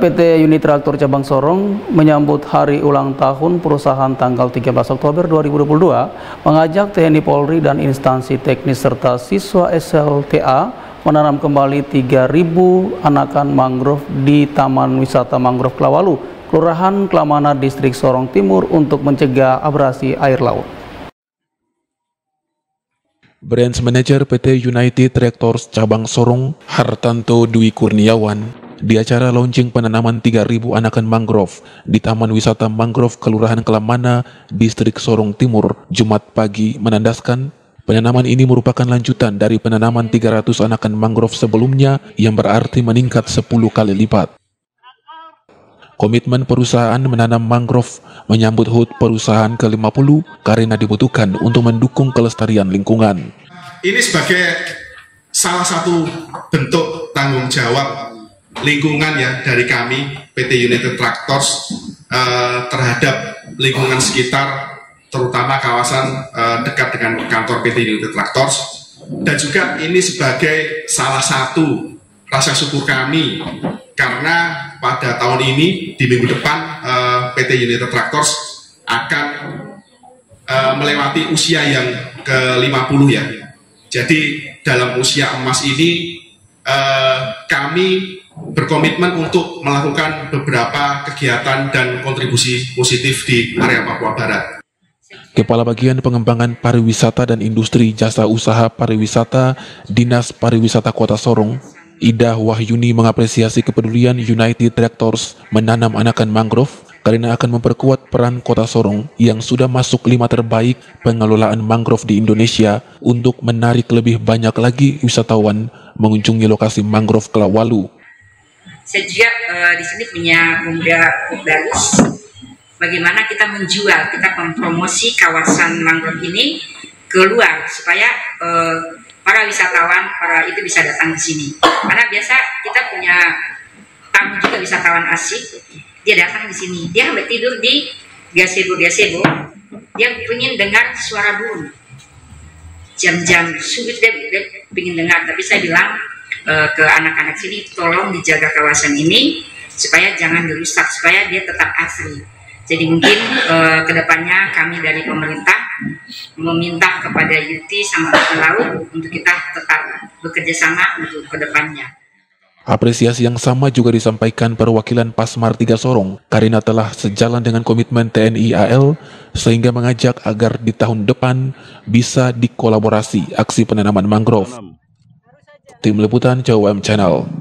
PT Unit Traktor Cabang Sorong menyambut hari ulang tahun perusahaan tanggal 13 Oktober 2022 mengajak TNI Polri dan instansi teknis serta siswa SLTA menanam kembali 3.000 anakan mangrove di Taman Wisata Mangrove Klawalu, Kelurahan Klamana, Distrik Sorong Timur untuk mencegah abrasi air laut. Branch Manager PT United Tractors Cabang Sorong, Hartanto Dwi Kurniawan, di acara launching penanaman 3.000 anakan mangrove di Taman Wisata Mangrove Kelurahan Kelamana, Distrik Sorong Timur, Jumat pagi menandaskan penanaman ini merupakan lanjutan dari penanaman 300 anakan mangrove sebelumnya yang berarti meningkat 10 kali lipat. Komitmen perusahaan menanam mangrove menyambut HUT perusahaan ke-50 karena dibutuhkan untuk mendukung kelestarian lingkungan. Ini sebagai salah satu bentuk tanggung jawab lingkungan ya dari kami PT United Tractors uh, terhadap lingkungan sekitar terutama kawasan uh, dekat dengan kantor PT United Tractors dan juga ini sebagai salah satu rasa syukur kami karena pada tahun ini di minggu depan uh, eh, PT United Tractors akan uh, melewati usia yang ke-50 ya. Jadi dalam usia emas ini uh, kami berkomitmen untuk melakukan beberapa kegiatan dan kontribusi positif di area Papua Barat. Kepala Bagian Pengembangan Pariwisata dan Industri Jasa Usaha Pariwisata Dinas Pariwisata Kota Sorong, Ida Wahyuni mengapresiasi kepedulian United Tractors menanam anakan mangrove karena akan memperkuat peran Kota Sorong yang sudah masuk lima terbaik pengelolaan mangrove di Indonesia untuk menarik lebih banyak lagi wisatawan mengunjungi lokasi mangrove Kelawalu saya juga uh, di sini punya bumda bagus bagaimana kita menjual kita mempromosi kawasan mangrove ini keluar supaya uh, para wisatawan para itu bisa datang di sini. Karena biasa kita punya tamu juga wisatawan asing dia datang di sini. Dia sampai tidur di gazebo gazebo. Dia ingin dengar suara burung. Jam-jam sulit dia, dia ingin dengar tapi saya bilang uh, ke anak-anak sini tolong dijaga kawasan ini supaya jangan dirusak supaya dia tetap asli jadi mungkin uh, ke depannya kami dari pemerintah meminta kepada Yuti sama Laut untuk kita tetap bekerja sama untuk ke depannya. Apresiasi yang sama juga disampaikan perwakilan Pasmar 3 Sorong karena telah sejalan dengan komitmen TNI AL sehingga mengajak agar di tahun depan bisa dikolaborasi aksi penanaman mangrove. Tim Liputan CWM Channel